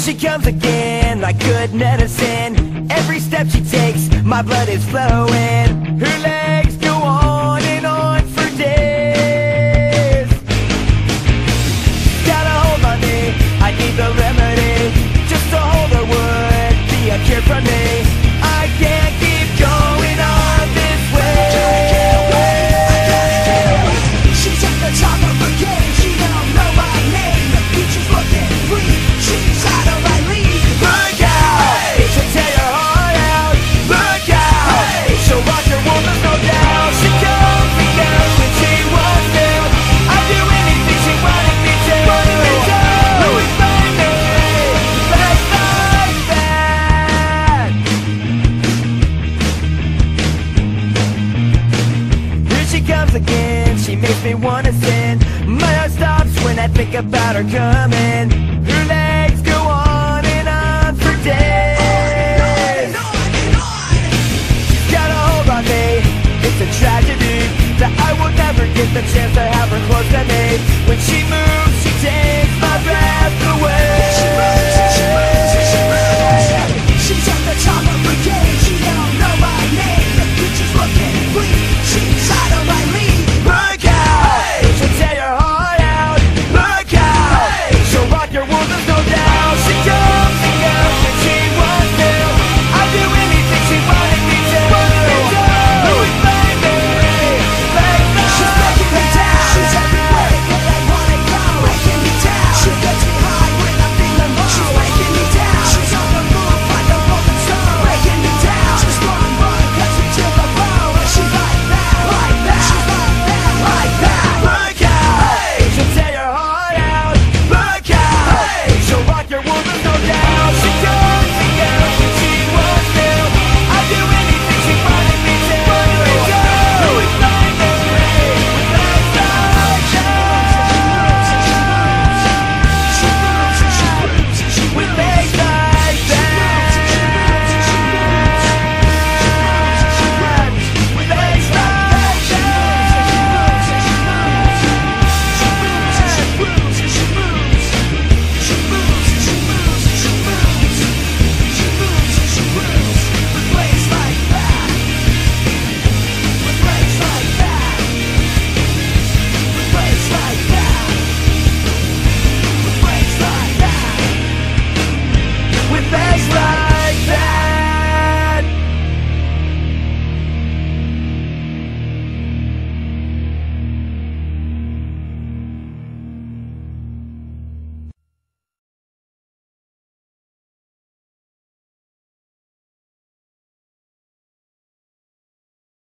she comes again like good medicine. Every step she takes, my blood is flowing. She makes me wanna sin. My heart stops when I think about her coming. Her legs go on and on for days. She's Got a hold on me. It's a tragedy that I will never get the chance